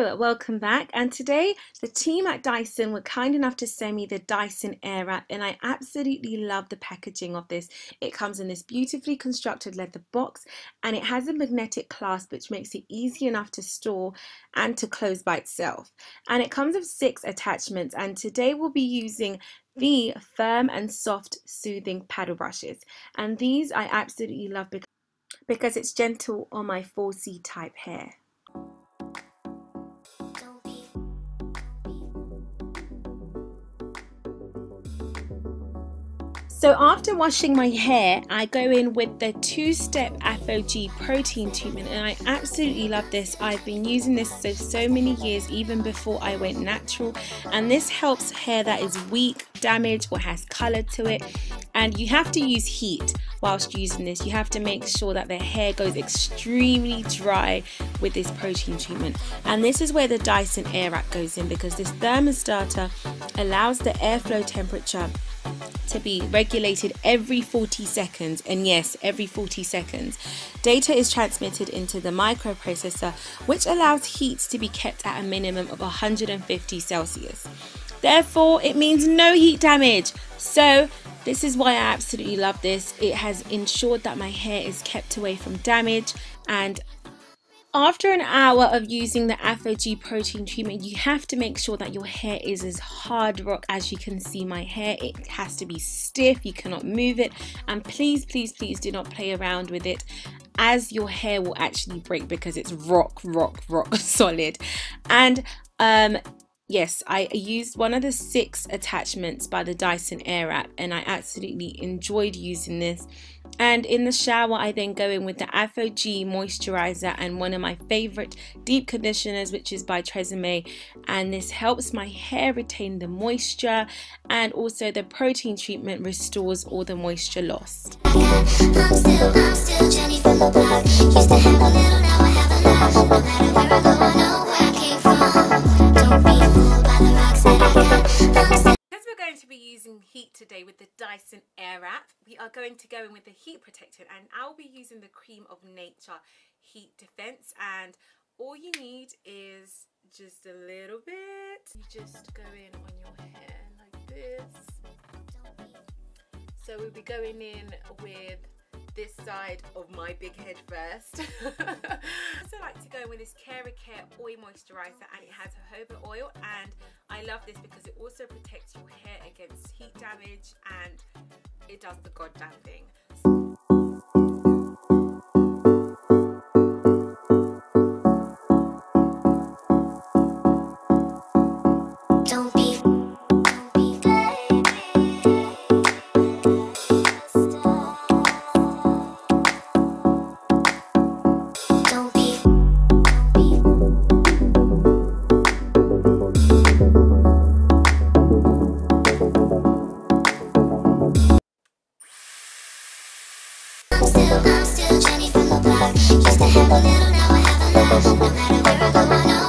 Welcome back. And today, the team at Dyson were kind enough to send me the Dyson Airwrap, and I absolutely love the packaging of this. It comes in this beautifully constructed leather box, and it has a magnetic clasp which makes it easy enough to store and to close by itself. And it comes with six attachments, and today we'll be using the firm and soft soothing paddle brushes. And these I absolutely love because it's gentle on my 4C type hair. So after washing my hair, I go in with the two-step ApHogee protein treatment and I absolutely love this. I've been using this for so many years even before I went natural and this helps hair that is weak, damaged or has color to it and you have to use heat whilst using this. You have to make sure that the hair goes extremely dry with this protein treatment and this is where the Dyson Airwrap goes in because this thermostater allows the airflow temperature to be regulated every 40 seconds and yes every 40 seconds. Data is transmitted into the microprocessor which allows heat to be kept at a minimum of 150 celsius. Therefore it means no heat damage. So this is why I absolutely love this. It has ensured that my hair is kept away from damage and after an hour of using the ApHogee protein treatment, you have to make sure that your hair is as hard rock as you can see my hair. It has to be stiff, you cannot move it. And please, please, please do not play around with it as your hair will actually break because it's rock, rock, rock solid. And um, yes, I used one of the six attachments by the Dyson Airwrap and I absolutely enjoyed using this. And in the shower, I then go in with the ApHogee moisturizer and one of my favorite deep conditioners, which is by Tresemme. And this helps my hair retain the moisture and also the protein treatment restores all the moisture lost. using are going to go in with the heat protectant and I'll be using the Cream of Nature Heat Defense and all you need is just a little bit. You just go in on your hair like this. So we'll be going in with this side of my big head first. I also like to go in with this Kera Care Oil Moisturizer and it has jojoba oil and I love this because it also protects your hair against heat damage and it does the goddamn thing. No matter where I little, I know where I from. Don't be fooled by the rocks that I